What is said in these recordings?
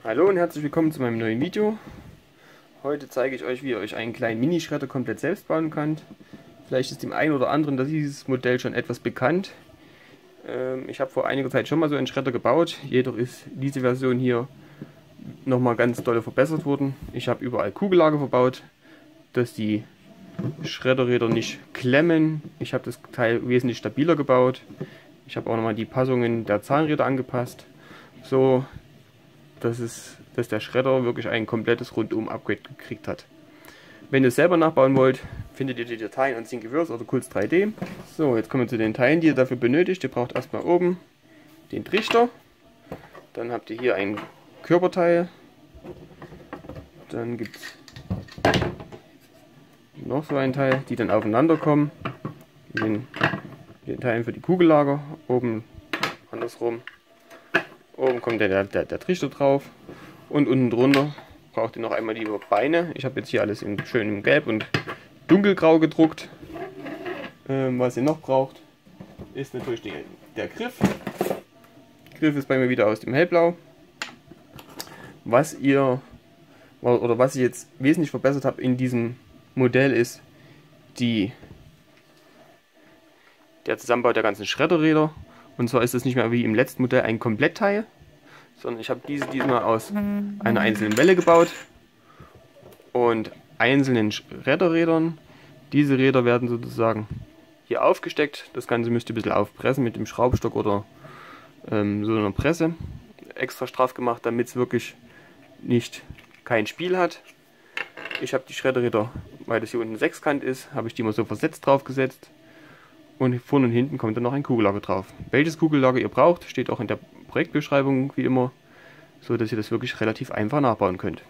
Hallo und herzlich willkommen zu meinem neuen Video. Heute zeige ich euch, wie ihr euch einen kleinen Minischredder komplett selbst bauen könnt. Vielleicht ist dem einen oder anderen dieses Modell schon etwas bekannt. Ähm, ich habe vor einiger Zeit schon mal so einen Schredder gebaut, jedoch ist diese Version hier nochmal ganz doll verbessert worden. Ich habe überall Kugellager verbaut, dass die Schredderräder nicht klemmen. Ich habe das Teil wesentlich stabiler gebaut. Ich habe auch nochmal die Passungen der Zahnräder angepasst, so dass, es, dass der Schredder wirklich ein komplettes Rundum-Upgrade gekriegt hat. Wenn ihr es selber nachbauen wollt, findet ihr die Dateien an Thingiverse oder Kurz 3D. So, jetzt kommen wir zu den Teilen, die ihr dafür benötigt. Ihr braucht erstmal oben den Trichter. Dann habt ihr hier ein Körperteil. Dann gibt es noch so ein Teil, die dann aufeinander kommen. Den, den Teilen für die Kugellager. Oben andersrum. Oben kommt der, der, der Trichter drauf. Und unten drunter braucht ihr noch einmal die Beine. Ich habe jetzt hier alles in schönem Gelb und dunkelgrau gedruckt. Ähm, was ihr noch braucht, ist natürlich die, der Griff. Griff ist bei mir wieder aus dem Hellblau. Was ihr oder was ich jetzt wesentlich verbessert habe in diesem Modell ist die der Zusammenbau der ganzen Schredderräder. Und zwar ist es nicht mehr wie im letzten Modell ein Komplettteil, sondern ich habe diese diesmal aus einer einzelnen Welle gebaut und einzelnen Schredderrädern. Diese Räder werden sozusagen hier aufgesteckt. Das Ganze müsst ihr ein bisschen aufpressen mit dem Schraubstock oder ähm, so einer Presse. Extra straff gemacht, damit es wirklich nicht kein Spiel hat. Ich habe die Schredderräder, weil das hier unten sechskant ist, habe ich die mal so versetzt draufgesetzt. Und vorne und hinten kommt dann noch ein Kugellager drauf. Welches Kugellager ihr braucht, steht auch in der Projektbeschreibung wie immer, so dass ihr das wirklich relativ einfach nachbauen könnt.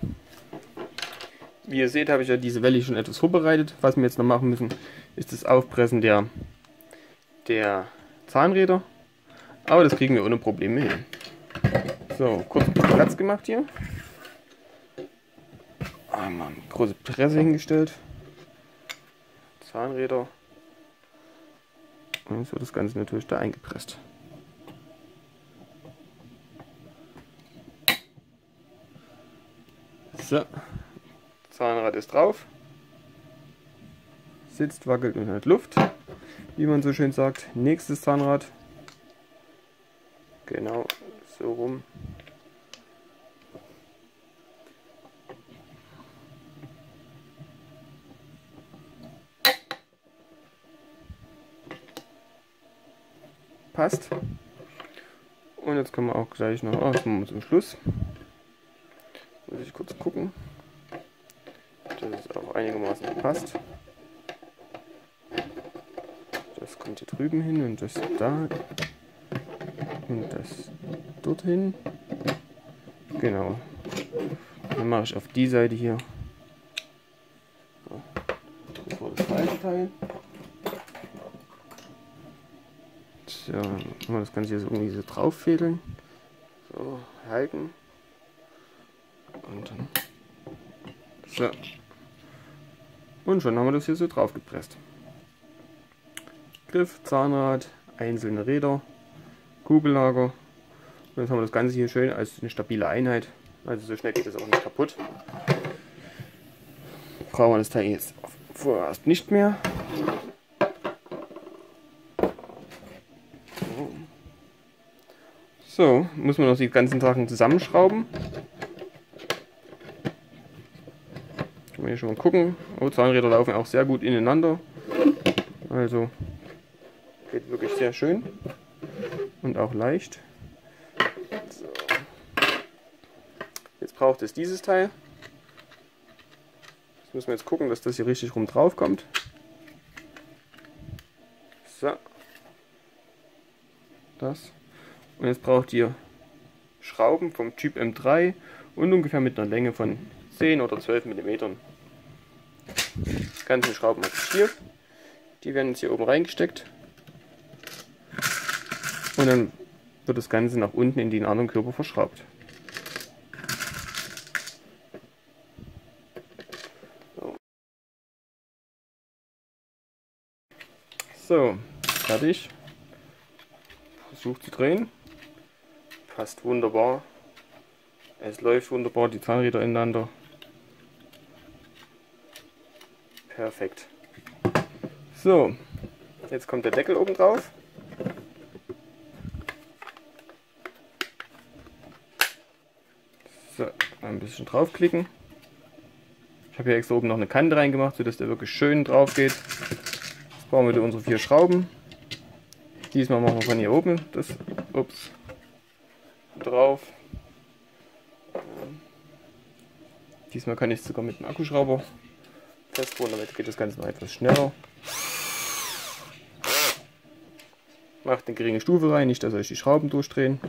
Wie ihr seht, habe ich ja diese Welle schon etwas vorbereitet. Was wir jetzt noch machen müssen, ist das Aufpressen der, der Zahnräder. Aber das kriegen wir ohne Probleme hin. So, kurz Platz gemacht hier. Einmal eine große Presse hingestellt. Zahnräder. Und jetzt wird das Ganze natürlich da eingepresst. So, Zahnrad ist drauf. Sitzt, wackelt und hat Luft, wie man so schön sagt. Nächstes Zahnrad. Genau so rum. Passt. Und jetzt können wir auch gleich noch, oh, zum Schluss. Muss ich kurz gucken, dass es auch einigermaßen passt. Das kommt hier drüben hin und das da und das dorthin. Genau. Dann mache ich auf die Seite hier. Das war das falsche Teil. So, das Ganze hier so irgendwie so drauf fädeln. So, halten. Und. So. Und schon haben wir das hier so drauf gepresst. Griff, Zahnrad, einzelne Räder, Kugellager. Und jetzt haben wir das Ganze hier schön als eine stabile Einheit. Also so schnell geht das auch nicht kaputt. Brauchen wir das Teil jetzt vorerst nicht mehr. So, muss man noch die ganzen Sachen zusammenschrauben. Können wir hier schon mal gucken. Oh, Zahnräder laufen auch sehr gut ineinander. Also geht wirklich sehr schön und auch leicht. So. Jetzt braucht es dieses Teil. Das müssen wir jetzt gucken, dass das hier richtig rum drauf kommt. So. Das. Und jetzt braucht ihr Schrauben vom Typ M3 und ungefähr mit einer Länge von 10 oder 12 mm. Das ganze Schrauben habe ich hier. Die werden jetzt hier oben reingesteckt. Und dann wird das Ganze nach unten in den anderen Körper verschraubt. So, fertig. Versucht zu drehen passt wunderbar. Es läuft wunderbar, die Zahnräder ineinander. Perfekt. So, jetzt kommt der Deckel oben drauf. So, ein bisschen draufklicken. Ich habe hier extra oben noch eine Kante reingemacht, sodass der wirklich schön drauf geht. Jetzt brauchen wir unsere vier Schrauben. Diesmal machen wir von hier oben das ups, drauf. Diesmal kann ich es sogar mit dem Akkuschrauber festbohren, damit geht das Ganze noch etwas schneller. Macht eine geringe Stufe rein, nicht dass euch die Schrauben durchdrehen.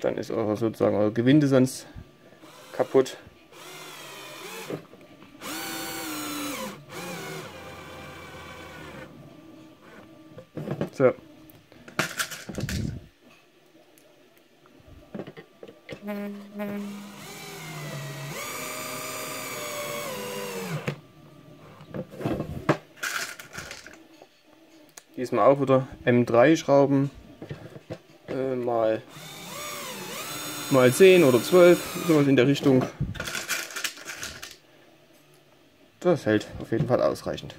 Dann ist eure, sozusagen euer Gewinde sonst kaputt. So. Diesmal auch wieder M3 Schrauben äh, mal, mal 10 oder 12, sowas in der Richtung. Das hält auf jeden Fall ausreichend.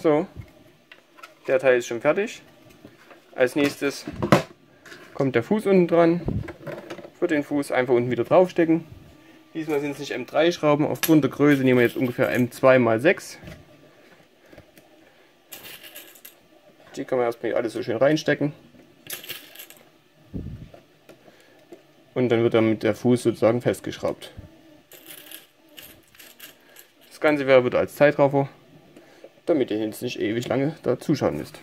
So, der Teil ist schon fertig. Als nächstes kommt der Fuß unten dran. Für den Fuß einfach unten wieder draufstecken. Diesmal sind es nicht M3 Schrauben, aufgrund der Größe nehmen wir jetzt ungefähr M2 x 6. Die kann man erstmal alles so schön reinstecken. Und dann wird damit der Fuß sozusagen festgeschraubt. Das Ganze wäre wieder als Zeitraffer, damit ihr jetzt nicht ewig lange da zuschauen müsst.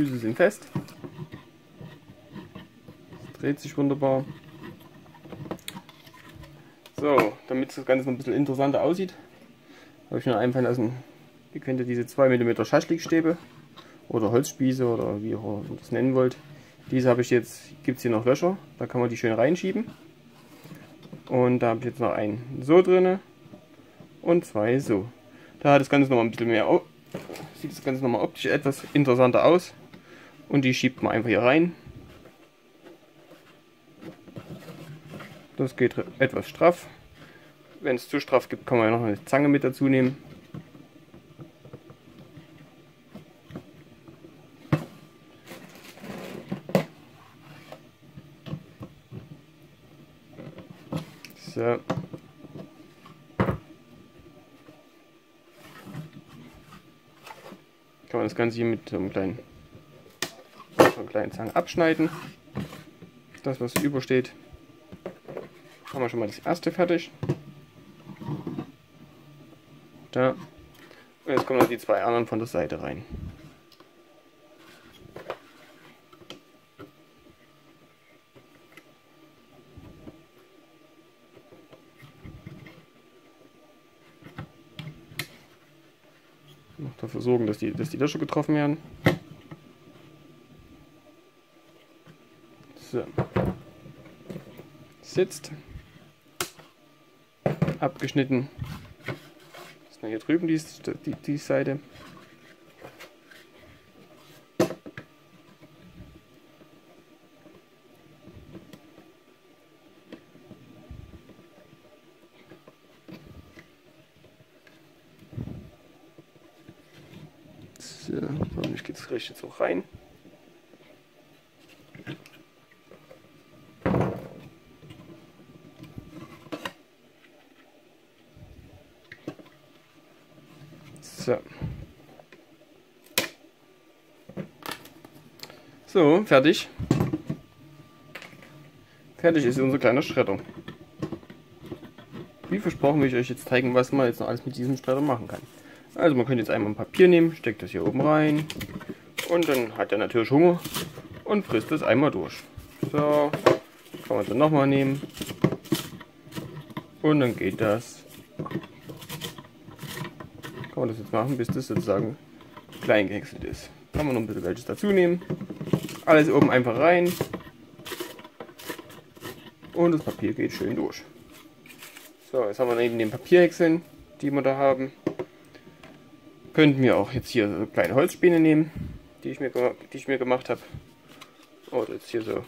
Füße sind fest. Das dreht sich wunderbar. So, damit das Ganze noch ein bisschen interessanter aussieht, habe ich mir einfallen lassen, ihr könnt ja diese 2 mm Schaschlikstäbe oder Holzspieße oder wie ihr das nennen wollt. Diese habe ich jetzt, gibt es hier noch Löcher, da kann man die schön reinschieben. Und da habe ich jetzt noch einen so drin und zwei so. Da hat das Ganze noch mal ein bisschen mehr, sieht das Ganze noch mal optisch etwas interessanter aus. Und die schiebt man einfach hier rein. Das geht etwas straff. Wenn es zu straff gibt, kann man noch eine Zange mit dazu nehmen. So. Kann man das Ganze hier mit so einem kleinen kleinen Zangen abschneiden. Das, was übersteht, haben wir schon mal das erste fertig. Da. Und jetzt kommen noch die zwei anderen von der Seite rein. Noch dafür sorgen, dass die, dass die Löcher getroffen werden. So. Sitzt. Abgeschnitten. Das ist hier drüben die, die, die Seite. So, hoffentlich geht es richtig so rein. So. So, fertig. Fertig ist unser kleiner Schredder. Wie versprochen will ich euch jetzt zeigen, was man jetzt noch alles mit diesem Schredder machen kann. Also man könnte jetzt einmal ein Papier nehmen, steckt das hier oben rein und dann hat er natürlich Hunger und frisst das einmal durch. So, kann man dann nochmal nehmen und dann geht das. Kann man das jetzt machen, bis das sozusagen klein gehäckselt ist. Kann man noch ein bisschen welches dazu nehmen. Alles oben einfach rein. Und das Papier geht schön durch. So, jetzt haben wir neben den Papierhäckseln, die wir da haben, könnten wir auch jetzt hier so kleine Holzspäne nehmen, die ich mir, die ich mir gemacht habe. Oder jetzt hier so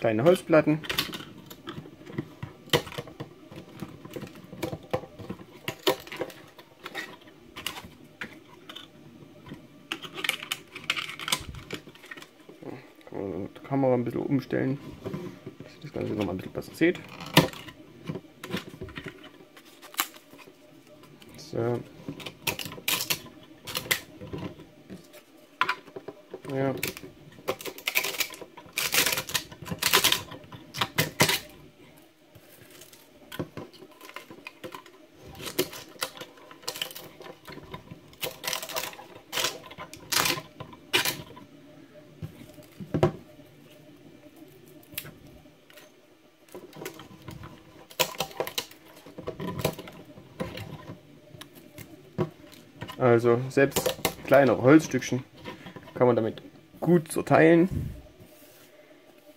kleine Holzplatten. die Kamera ein bisschen umstellen, dass ihr das Ganze noch mal ein bisschen besser seht. So. Ja. Also selbst kleinere Holzstückchen kann man damit gut zerteilen.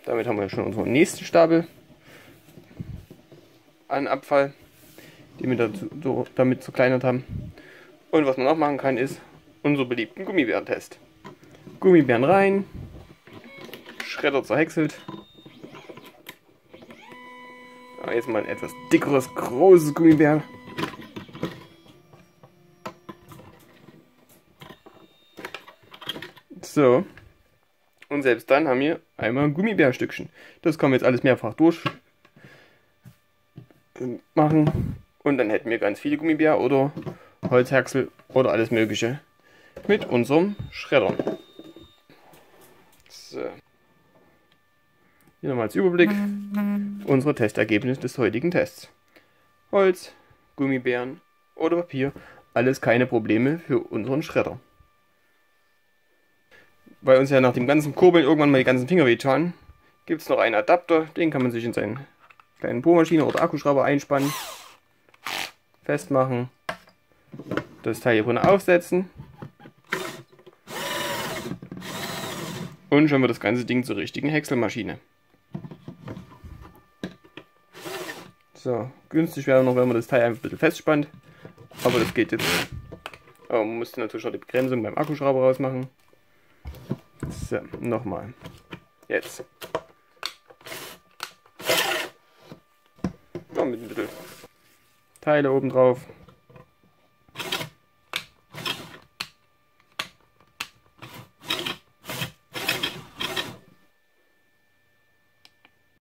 Damit haben wir schon unseren nächsten Stapel an Abfall, den wir dazu, damit zerkleinert haben. Und was man auch machen kann, ist unseren beliebten Gummibärentest. Gummibären rein, Schredder zerhäckselt. jetzt mal ein etwas dickeres, großes Gummibär. So. Und selbst dann haben wir einmal ein Gummibärstückchen. Das können wir jetzt alles mehrfach durch machen. Und dann hätten wir ganz viele Gummibär oder Holzhäcksel oder alles mögliche mit unserem Schredder. So. Hier nochmal als Überblick unsere Testergebnisse des heutigen Tests. Holz, Gummibären oder Papier, alles keine Probleme für unseren Schredder weil uns ja nach dem ganzen Kurbeln irgendwann mal die ganzen Finger wehtan, gibt es noch einen Adapter, den kann man sich in seine kleine Bohrmaschine oder Akkuschrauber einspannen, festmachen, das Teil hier drin aufsetzen und schon wird das ganze Ding zur richtigen Häckselmaschine. So, günstig wäre noch, wenn man das Teil einfach ein bisschen festspannt, aber das geht jetzt. Aber man musste natürlich auch die Begrenzung beim Akkuschrauber rausmachen. So, nochmal. Jetzt. Noch mit ein bisschen Teile oben drauf.